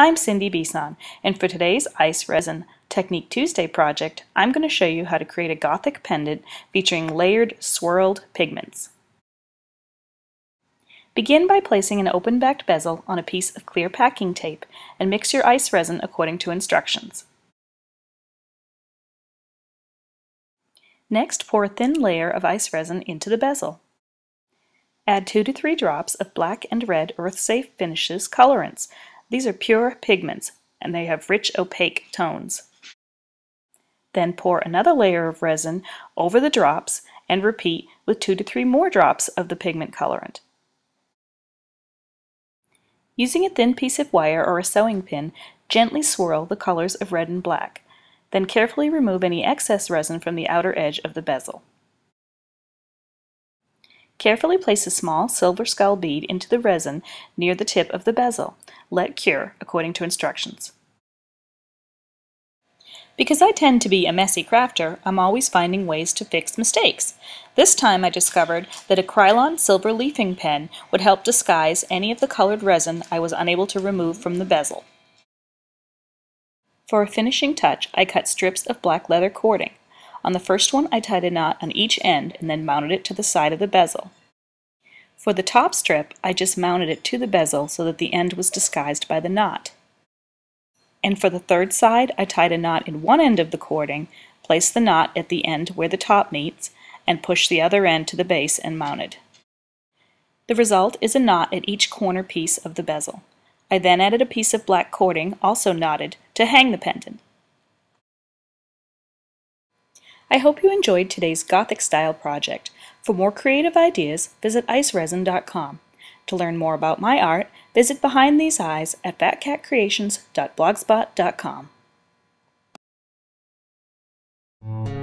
I'm Cindi Bisson, and for today's Ice Resin Technique Tuesday project, I'm going to show you how to create a Gothic pendant featuring layered swirled pigments. Begin by placing an open-backed bezel on a piece of clear packing tape and mix your ice resin according to instructions. Next, pour a thin layer of ice resin into the bezel. Add 2 to 3 drops of black and red earth-safe finishes colorants these are pure pigments, and they have rich opaque tones. Then pour another layer of resin over the drops and repeat with two to three more drops of the pigment colorant. Using a thin piece of wire or a sewing pin, gently swirl the colors of red and black. Then carefully remove any excess resin from the outer edge of the bezel. Carefully place a small silver skull bead into the resin near the tip of the bezel. Let cure according to instructions. Because I tend to be a messy crafter, I'm always finding ways to fix mistakes. This time I discovered that a Krylon silver leafing pen would help disguise any of the colored resin I was unable to remove from the bezel. For a finishing touch, I cut strips of black leather cording. On the first one, I tied a knot on each end and then mounted it to the side of the bezel. For the top strip, I just mounted it to the bezel so that the end was disguised by the knot. And for the third side, I tied a knot in one end of the cording, placed the knot at the end where the top meets, and pushed the other end to the base and mounted. The result is a knot at each corner piece of the bezel. I then added a piece of black cording, also knotted, to hang the pendant. I hope you enjoyed today's Gothic style project. For more creative ideas, visit iceresin.com. To learn more about my art, visit Behind These Eyes at fatcatcreations.blogspot.com.